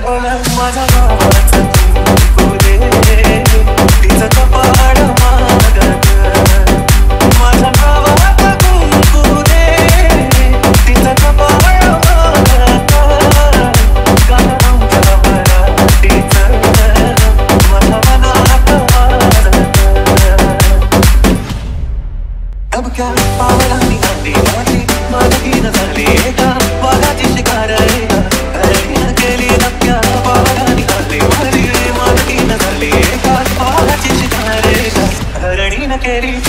கடல மழை வரத்தே இத பாட மகத अब क्या पावे querer